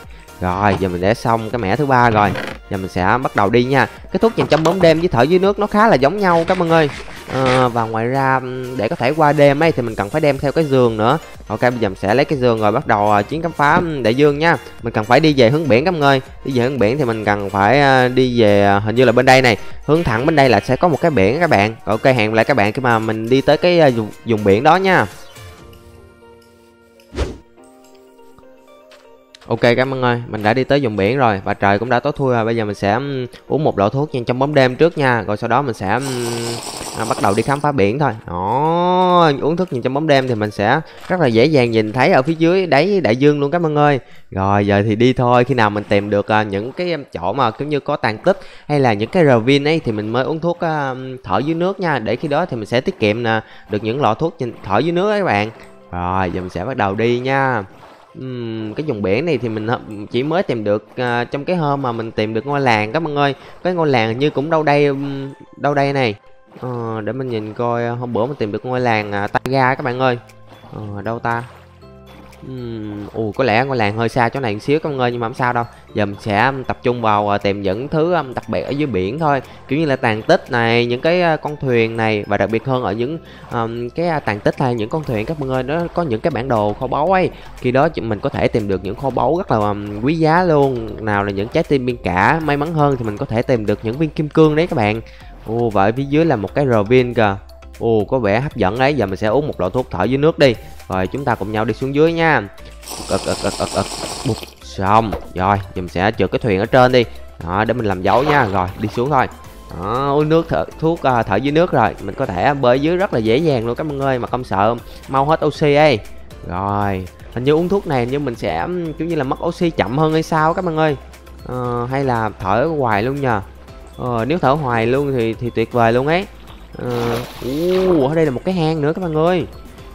Rồi giờ mình để xong cái mẻ thứ ba rồi. Giờ mình sẽ bắt đầu đi nha. Cái thuốc dành trong bóng đêm với thở dưới nước nó khá là giống nhau các bạn ơi à, và ngoài ra để có thể qua đêm ấy thì mình cần phải đem theo cái giường nữa. Ok bây giờ mình sẽ lấy cái giường rồi bắt đầu ờ, chiến chuyến khám phá đại dương nha. Mình cần phải đi về hướng biển các ông ơi đi về hướng biển thì mình cần phải ờ, đi về hình như là bên đây này. Hướng thẳng bên đây là sẽ có một cái biển các bạn. Ok hẹn lại các bạn khi mà mình đi tới cái vùng biển đó nha. Ok cảm ơn ơi, mình đã đi tới vùng biển rồi và trời cũng đã tối thui rồi. Bây giờ mình sẽ uống một lọ thuốc trong bóng đêm trước nha, rồi sau đó mình sẽ à, bắt đầu đi khám phá biển thôi. Đó, uống thuốc trong bóng đêm thì mình sẽ rất là dễ dàng nhìn thấy ở phía dưới đáy đại dương luôn cảm ơn ơi. Rồi giờ thì đi thôi, khi nào mình tìm được à, những cái chỗ mà kiểu như có tàn tích hay là những cái ravine ấy thì mình mới uống thuốc à, thở dưới nước nha, để khi đó thì mình sẽ tiết kiệm nè được những lọ thuốc thở dưới nước ấy các bạn. Rồi giờ mình sẽ bắt đầu đi nha uhm, cái vùng biển này thì mình chỉ mới tìm được uh, trong cái hôm mà mình tìm được ngôi làng các bạn ơi cái ngôi làng như cũng đâu đây đâu đây này. Uh, để mình nhìn coi hôm bữa mình tìm được ngôi làng à, uh, tay ga các bạn ơi. Uh, đâu ta? Ừm, có lẽ ngôi làng hơi xa chỗ này một xíu các bạn ơi nhưng mà không sao đâu. Giờ mình sẽ tập trung vào ờ, tìm những thứ đặc biệt ở dưới biển thôi. Kiểu như là tàn tích này những cái con thuyền này và đặc biệt hơn ở những um, cái à, tàn tích hay những con thuyền các bạn ơi nó có những cái bản đồ kho báu ấy. Khi đó mình có thể tìm được những kho báu rất là um, quý giá luôn. Nào là những trái tim biên cả may mắn hơn thì mình có thể tìm được những viên kim cương đấy các bạn. Ồ và ở phía dưới là một cái ravine kìa ồ có vẻ hấp dẫn đấy. Giờ mình sẽ uống một lọ thuốc thở dưới nước đi. Rồi chúng ta cùng nhau đi xuống dưới nha. Ực ực ực ực ực. Bụt. xong. Rồi giờ mình sẽ trượt cái thuyền ở trên đi. Đó để mình làm dấu nha. Rồi đi xuống thôi. Đó uống nước thở, thuốc à, thở dưới nước rồi. Mình có thể bơi dưới rất là dễ dàng luôn các bạn ơi mà không sợ mau hết oxy ấy. Rồi hình như uống thuốc này nhưng như mình sẽ kiểu như là mất oxy chậm hơn hay sao các bạn ơi. Ờ, hay là thở hoài luôn nhờ. Ờ, nếu thở hoài luôn thì thì tuyệt vời luôn ấy. Ờ, uh, ở đây là một cái hang nữa các bạn ơi.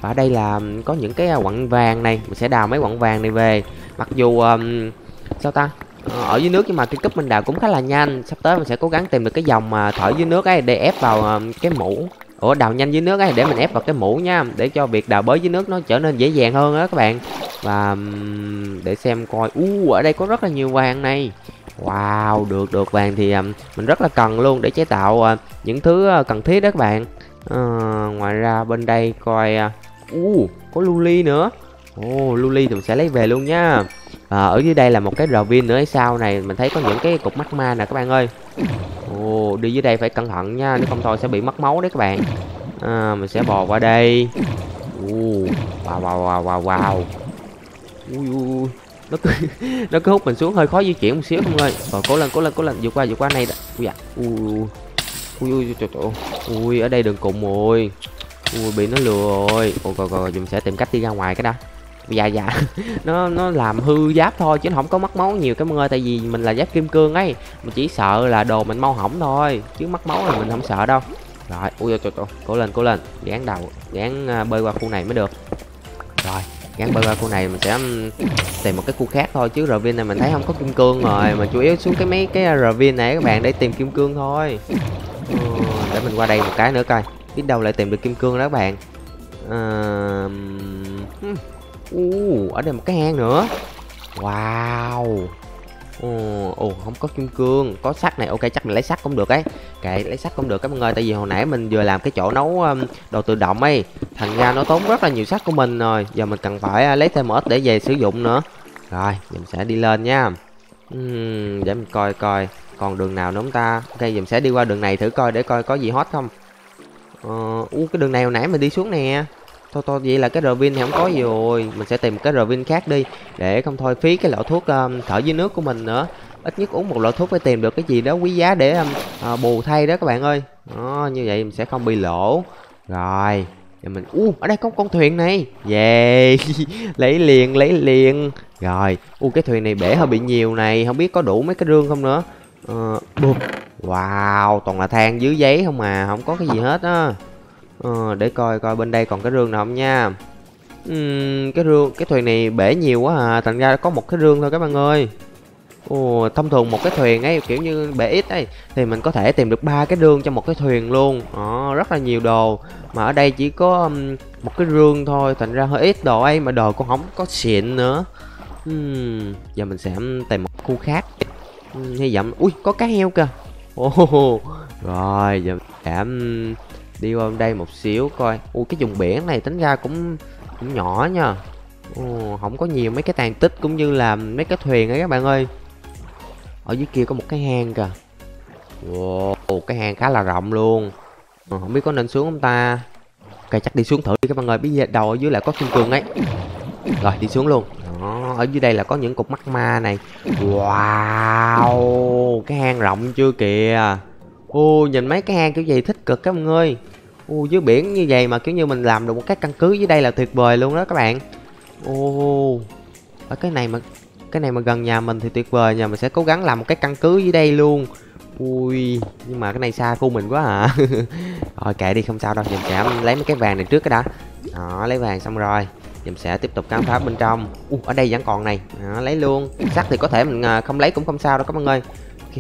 Và ở đây là có những cái à, quặng vàng này. Mình sẽ đào mấy quặng vàng này về. Mặc dù um, sao ta? Ờ, ở dưới nước nhưng mà cái cúp mình đào cũng khá là nhanh. Sắp tới mình sẽ cố gắng tìm được cái dòng mà thở dưới nước ấy để ép vào cái mũ. Ủa đào nhanh dưới nước ấy để mình ép vào cái mũ nha để cho việc đào bới dưới nước nó trở nên dễ dàng hơn đó các bạn. Và để xem coi. U ở đây có rất là nhiều vàng này wow được được vàng thì um, mình rất là cần luôn để chế tạo uh, những thứ uh, cần thiết đó các bạn. Ờ, ngoài ra bên đây coi uh, uh, có luli nữa. Ồ luli thì mình sẽ lấy về luôn nha. À, ở dưới đây là một cái rờ viên nữa hay sao này mình thấy có những cái cục mắt ma nè các bạn ơi. Ồ đi dưới đây phải cẩn thận nha nếu không thôi sẽ bị mất máu đấy các bạn. À, mình sẽ bò qua đây. Ồ wow wow wow wow wow. Ui, ui, ui nó cứ nó cứ hút mình xuống hơi khó di chuyển một xíu không ơi. Rồi cố lên cố lên cố lên. Vượt qua vượt qua này đã ui dạ ui ui ui. Ui trời, trời, ui ở đây đường cùng rồi ui bị nó lừa rồi ôi rồi rồi mình sẽ tìm cách đi ra ngoài cái đó. Dạ dạ nó nó làm hư giáp thôi chứ nó không có mất máu nhiều cái ơi. Tại vì mình là giáp kim cương ấy. Mình chỉ sợ là đồ mình mau hỏng thôi. Chứ mất máu là mình không sợ đâu. Rồi ui trời trời cố lên cố lên. Dán đầu dán à, bơi qua khu này mới được. Rồi gắn burger khu này mình sẽ tìm một cái khu khác thôi chứ ravine này mình thấy không có kim cương rồi mà chủ yếu xuống cái mấy cái à, ravine này các bạn để tìm kim cương thôi. Ờ, để mình qua đây một cái nữa coi biết đâu lại tìm được kim cương đó các bạn. Ờ, uh, ở đây một cái hang nữa. Wow ồ ồ không có kim cương. Có sắt này ok chắc mình lấy sắt cũng được ấy. Kệ lấy sắt cũng được các bạn người tại vì hồi nãy mình vừa làm cái chỗ nấu um, đồ tự động ấy. Thành ra nó tốn rất là nhiều sắt của mình rồi. Giờ mình cần phải à, lấy thêm một ít để về sử dụng nữa. Rồi mình sẽ đi lên nha. Ừm, để mình coi coi còn đường nào nữa không ta? Ok giờ mình sẽ đi qua đường này thử coi để coi có gì hot không? Ờ u cái đường này hồi nãy mình đi xuống nè thôi thôi vậy là cái rvin này không có gì rồi. Mình sẽ tìm cái rvin khác đi để không thôi phí cái lọ thuốc um, thở dưới nước của mình nữa. Ít nhất uống một lọ thuốc phải tìm được cái gì đó quý giá để um, uh, bù thay đó các bạn ơi. Đó, như vậy mình sẽ không bị lỗ. Rồi thì mình u ở đây có con thuyền này. Yeah lấy liền lấy liền. Rồi u cái thuyền này bể hơi bị nhiều này không biết có đủ mấy cái rương không nữa. Uh, wow toàn là than dưới giấy không mà không có cái gì hết á ờ, để coi coi bên đây còn cái rương nào không nha. Uhm, cái rương cái thuyền này bể nhiều quá à thành ra có một cái rương thôi các bạn ơi. Ồ, thông thường một cái thuyền ấy kiểu như bể ít ấy thì mình có thể tìm được ba cái rương cho một cái thuyền luôn. Đó, rất là nhiều đồ. Mà ở đây chỉ có um, một cái rương thôi thành ra hơi ít đồ ấy mà đồ cũng không có xịn nữa. Uhm, giờ mình sẽ tìm một khu khác. Uhm, hy vọng ui có cá heo kìa. Ồ, rồi giờ sẽ đi qua bên đây một xíu coi. Ui cái vùng biển này tính ra cũng cũng nhỏ nha. Ồ, không có nhiều mấy cái tàn tích cũng như là mấy cái thuyền ấy các bạn ơi. Ở dưới kia có một cái hang kìa. Wow, cái hang khá là rộng luôn. Ờ, không biết có nên xuống không ta? Ok chắc đi xuống thử đi các bạn ơi. Bây giờ đầu ở dưới lại có kim cương ấy. Rồi đi xuống luôn. Đó, ở dưới đây là có những cục mắt ma này. Wow cái hang rộng chưa kìa. Ô nhìn mấy cái hang kiểu gì thích cực các bạn ơi ô dưới biển như vậy mà kiểu như mình làm được một cái căn cứ dưới đây là tuyệt vời luôn đó các bạn. Ô ở cái này mà cái này mà gần nhà mình thì tuyệt vời nhà mình sẽ cố gắng làm một cái căn cứ dưới đây luôn. Ui nhưng mà cái này xa khu mình quá à. Rồi kệ đi không sao đâu mình sẽ lấy mấy cái vàng này trước cái đã. Đó lấy vàng xong rồi mình sẽ tiếp tục khám phá bên trong. U ở đây vẫn còn này. Đó, lấy luôn. Sắt thì có thể mình à, không lấy cũng không sao đâu các bạn ơi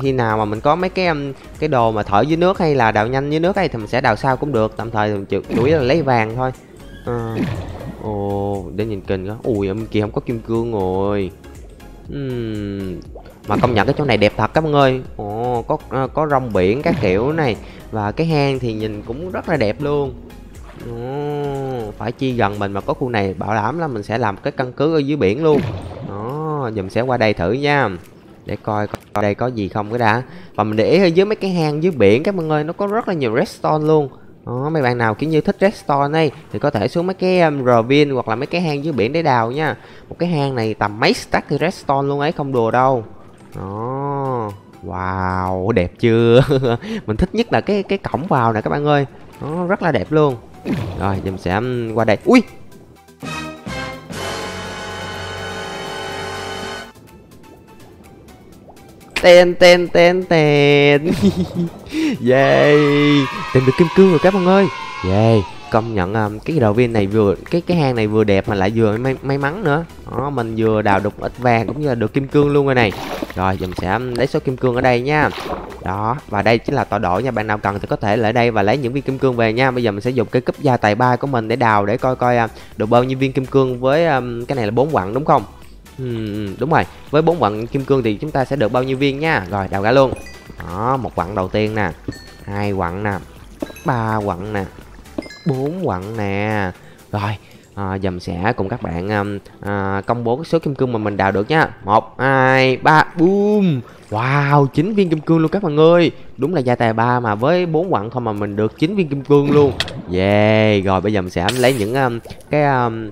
khi nào mà mình có mấy cái um, cái đồ mà thở dưới nước hay là đào nhanh dưới nước ấy thì mình sẽ đào sao cũng được tạm thời thì mình chủ chủ yếu là lấy vàng thôi. À, ồ để nhìn kình đó. Ui ở bên kia không có kim cương rồi. Uhm, mà công nhận cái chỗ này đẹp thật các bạn ơi. Ồ có ờ, có rong biển các kiểu này. Và cái hang thì nhìn cũng rất là đẹp luôn. Ồ, phải chi gần mình mà có khu này bảo đảm là mình sẽ làm cái căn cứ ở dưới biển luôn. Đó giờ mình sẽ qua đây thử nha để coi coi đây có gì không cái đã. Và mình để ý ở dưới mấy cái hang dưới biển các bạn ơi nó có rất là nhiều redstone luôn. Đó, mấy bạn nào kiểu như thích redstone ấy thì có thể xuống mấy cái um, ravine hoặc là mấy cái hang dưới biển để đào nha. Một cái hang này tầm mấy stack thì redstone luôn ấy không đùa đâu. Đó. Wow đẹp chưa? Mình thích nhất là cái cái cổng vào nè các bạn ơi. Nó rất là đẹp luôn. Rồi giờ mình sẽ um, qua đây. Ui! Ten ten ten ten. Yay. Tìm được kim cương rồi các bạn ơi. Yay. Công nhận um, cái đầu viên này vừa cái cái hang này vừa đẹp mà lại vừa may, may mắn nữa. Đó mình vừa đào được ít vàng cũng như là được kim cương luôn rồi này. Rồi giờ mình sẽ um, lấy số kim cương ở đây nha. Đó và đây chính là tọa độ nha. Bạn nào cần thì có thể lại đây và lấy những viên kim cương về nha. Bây giờ mình sẽ dùng cái cúp gia tài ba của mình để đào để coi coi uh, được bao nhiêu viên kim cương với um, cái này là bốn quặng đúng không? Ừ, đúng rồi. Với bốn quặng kim cương thì chúng ta sẽ được bao nhiêu viên nha? Rồi đào ra luôn. Đó một quặng đầu tiên nè hai quặng nè ba quặng nè bốn quặng nè. Rồi à, dầm sẽ cùng các bạn à, công bố số kim cương mà mình đào được nha. Một hai ba boom wow chín viên kim cương luôn các bạn ơi. Đúng là gia tài ba mà với bốn quặng thôi mà mình được chín viên kim cương luôn. Yeah rồi bây giờ mình sẽ lấy những um, cái um,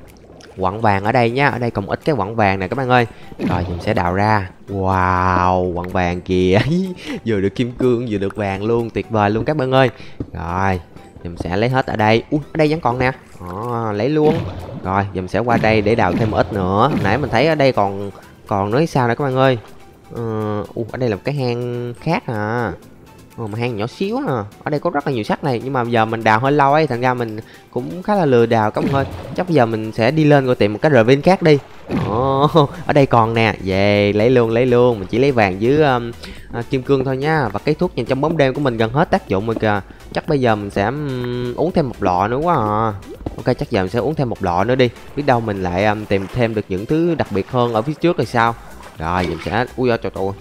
quặng vàng ở đây nhá. Ở đây còn ít cái quặng vàng này các bạn ơi. Rồi mình sẽ đào ra. Wow quặng vàng kìa. Vừa được kim cương vừa được vàng luôn. Tuyệt vời luôn các bạn ơi. Rồi mình sẽ lấy hết ở đây. Ui ở đây vẫn còn nè. À, lấy luôn. Rồi mình sẽ qua đây để đào thêm một ít nữa. Nãy mình thấy ở đây còn còn nói sao nữa các bạn ơi? Uh, ở đây là một cái hang khác à Ồ, mà hang nhỏ xíu à ở đây có rất là nhiều sắt này nhưng mà giờ mình đào hơi lâu ấy thành ra mình cũng khá là lừa đào cống hơi. Chắc bây giờ mình sẽ đi lên rồi tìm một cái ravine khác đi. Ồ, ở đây còn nè. Về lấy luôn lấy luôn. Mình chỉ lấy vàng với um, uh, kim cương thôi nha. Và cái thuốc nhìn trong bóng đêm của mình gần hết tác dụng rồi kìa. Chắc bây giờ mình sẽ um, uống thêm một lọ nữa quá à. Ok chắc giờ mình sẽ uống thêm một lọ nữa đi. Biết đâu mình lại um, tìm thêm được những thứ đặc biệt hơn ở phía trước rồi sao? Rồi mình sẽ ui cho trời tôi uh,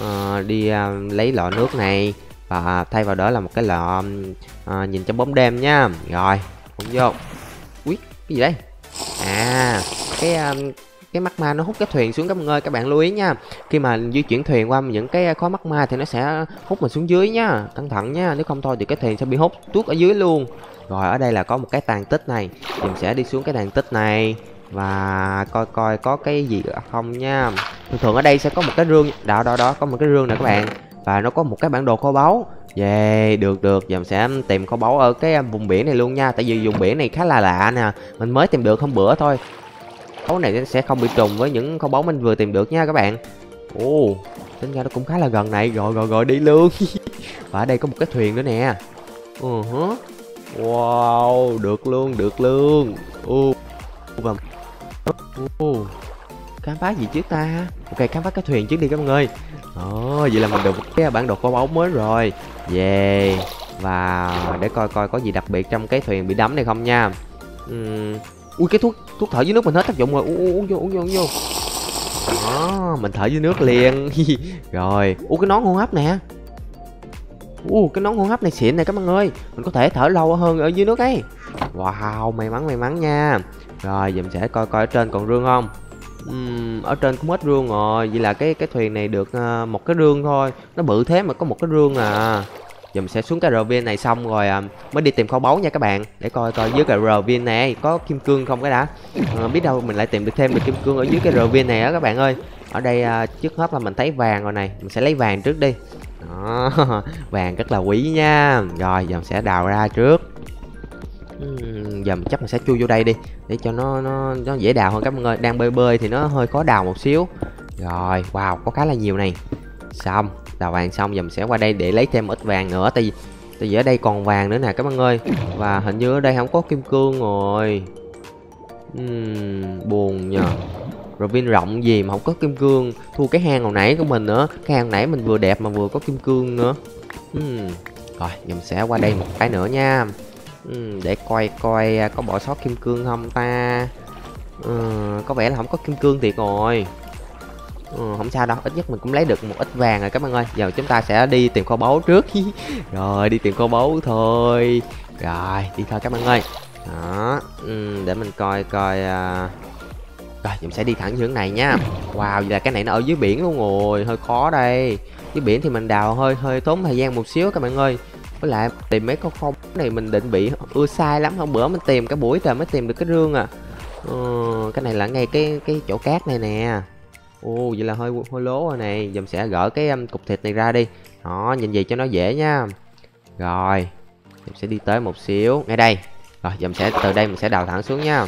ờ, đi uh, lấy lọ nước này và thay vào đó là một cái lọ uh, nhìn trong bóng đêm nha. Rồi cũng vô. Ui cái gì đây? À cái um, cái mắt ma nó hút cái thuyền xuống các bạn ơi các bạn lưu ý nha. Khi mà di chuyển thuyền qua những cái khói mắt ma thì nó sẽ hút mình xuống dưới nha. Cẩn thận nha nếu không thôi thì cái thuyền sẽ bị hút tuốt ở dưới luôn. Rồi ở đây là có một cái tàn tích này. Mình sẽ đi xuống cái tàn tích này và coi coi có cái gì không nha. Thường thường ở đây sẽ có một cái rương đó đó đó có một cái rương này các bạn. Và nó có một cái bản đồ kho báu. Yeah, được được, giờ mình sẽ tìm kho báu ở cái um, vùng biển này luôn nha. Tại vì vùng biển này khá là lạ nè. Mình mới tìm được hôm bữa thôi. Kho này sẽ không bị trùng với những kho báu mình vừa tìm được nha các bạn. Ồ, tính ra nó cũng khá là gần này. Rồi rồi rồi đi luôn. Và ở đây có một cái thuyền nữa nè. Ừ uh -huh. Wow, được luôn, được luôn. Uh. và Ồ, khám phá gì trước ta? Ok, khám phá cái thuyền trước đi các bạn ơi. Ồ, vậy là mình được một cái bản đồ kho báu mới rồi. Yeah Và để coi coi có gì đặc biệt trong cái thuyền bị đắm này không nha. Uhm. Ui cái thuốc thuốc thở dưới nước mình hết tác dụng rồi. Uống, uống vô uống vô uống vô. Đó mình thở dưới nước liền. Rồi u cái nón hô hấp nè. U cái nón hô hấp này xịn này các bạn ơi. Mình có thể thở lâu hơn ở dưới nước ấy. Wow may mắn may mắn nha. Rồi giờ mình sẽ coi coi ở trên còn rương không? Uhm, ở trên cũng hết rương rồi vậy là cái cái thuyền này được uh, một cái rương thôi. Nó bự thế mà có một cái rương à. Giờ mình sẽ xuống cái rv này xong rồi à, mới đi tìm kho báu nha các bạn. Để coi coi dưới cái rv này có kim cương không cái đã? À, biết đâu mình lại tìm được thêm được kim cương ở dưới cái rv này á các bạn ơi. Ở đây à, trước hết là mình thấy vàng rồi này mình sẽ lấy vàng trước đi. Đó, vàng rất là quý nha. Rồi giờ mình sẽ đào ra trước uhm, giờ mình chắc mình sẽ chui vô đây đi để cho nó nó nó dễ đào hơn các bạn ơi. Đang bơi bơi thì nó hơi khó đào một xíu. Rồi wow có khá là nhiều này. Xong đào vàng xong giờ mình sẽ qua đây để lấy thêm ít vàng nữa tại vì tại vì ở đây còn vàng nữa nè các bạn ơi. Và hình như ở đây không có kim cương rồi. Uhm, buồn nhờ. Rồi viên rộng gì mà không có kim cương? Thua cái hang hồi nãy của mình nữa. Cái hang nãy mình vừa đẹp mà vừa có kim cương nữa. Uhm. rồi giờ mình sẽ qua đây một cái nữa nha ừ, để coi coi à, có bỏ sót kim cương không ta? Ừ, có vẻ là không có kim cương thiệt rồi. Ừ, không sao đâu ít nhất mình cũng lấy được một ít vàng rồi các bạn ơi. Giờ chúng ta sẽ đi tìm kho báu trước. Rồi đi tìm kho báu thôi. Rồi đi thôi các bạn ơi. Đó ừ, để mình coi coi uh... rồi mình sẽ đi thẳng hướng này nha. Wow vậy là cái này nó ở dưới biển luôn rồi. Hơi khó đây. Dưới biển thì mình đào hơi hơi tốn thời gian một xíu các bạn ơi với lại tìm mấy con phong này mình định bị ưa sai lắm. Hôm bữa mình tìm cả buổi trời mới tìm được cái rương à. Ừ, cái này là ngay cái cái chỗ cát này nè. Ồ vậy là hơi hơi lố rồi này. Dùm sẽ gỡ cái um, cục thịt này ra đi. Đó nhìn gì cho nó dễ nha. Rồi dùm sẽ đi tới một xíu. Ngay đây. Rồi dùm sẽ từ đây mình sẽ đào thẳng xuống nha.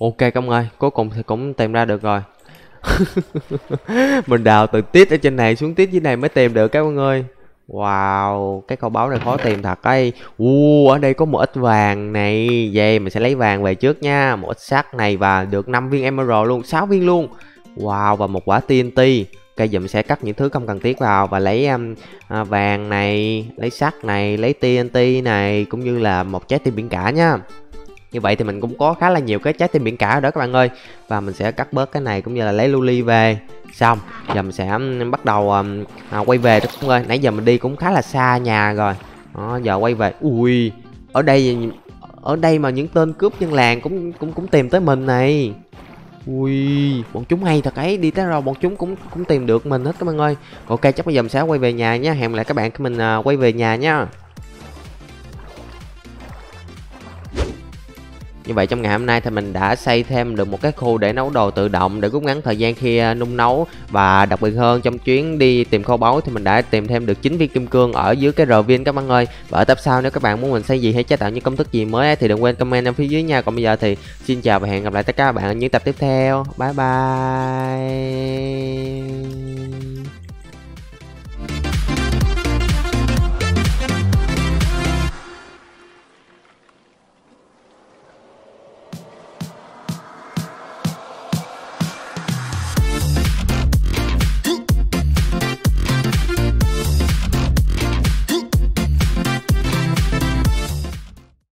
Ok công ơi cuối cùng thì cũng tìm ra được rồi mình đào từ tít ở trên này xuống tít dưới này mới tìm được các bạn ơi Wow, cái kho báu này khó tìm thật ấy. U ở đây có một ít vàng này. Vậy mình sẽ lấy vàng về trước nha. Một ít sắt này và được 5 viên emerald luôn, 6 viên luôn. Wow, và một quả TNT. Cây giờ mình sẽ cắt những thứ không cần thiết vào và lấy um, à, vàng này, lấy sắt này, lấy TNT này cũng như là một trái tim biển cả nha như vậy thì mình cũng có khá là nhiều cái trái tim biển cả đó các bạn ơi. Và mình sẽ cắt bớt cái này cũng như là lấy luli về. Xong giờ mình sẽ bắt đầu à, quay về các bạn ơi. Nãy giờ mình đi cũng khá là xa nhà rồi. Đó, giờ quay về. Ui ở đây ở đây mà những tên cướp dân làng cũng cũng cũng tìm tới mình này. Ui bọn chúng hay thật ấy. Đi tới đâu bọn chúng cũng cũng tìm được mình hết các bạn ơi. Ok chắc bây giờ mình sẽ quay về nhà nhé hẹn lại các bạn khi mình uh, quay về nhà nhá Như vậy trong ngày hôm nay thì mình đã xây thêm được một cái khu để nấu đồ tự động để rút ngắn thời gian khi à, nung nấu và đặc biệt hơn, trong chuyến đi tìm kho báu thì mình đã tìm thêm được 9 viên kim cương ở dưới cái rờ viên các bạn ơi. Và ở tập sau nếu các bạn muốn mình xây gì hay chế tạo những công thức gì mới thì đừng quên comment ở phía dưới nha. Còn bây giờ thì xin chào và hẹn gặp lại tất cả các bạn ở những tập tiếp theo. Bye bye.